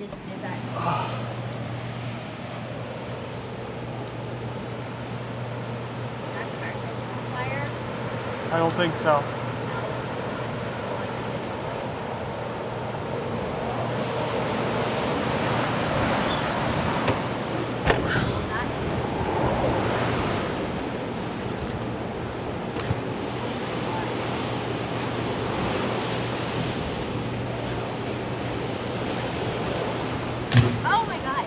it just did that. That car catch on fire. I don't think so. Oh my god.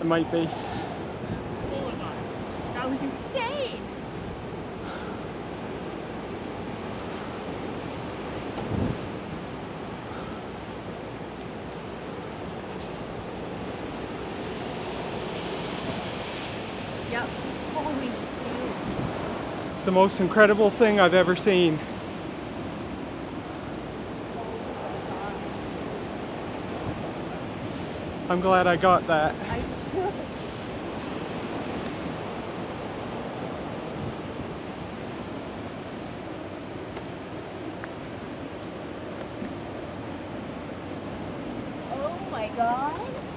It might be. That was insane. Yep. Holy. It's the most incredible thing I've ever seen. I'm glad I got that. I Oh my god.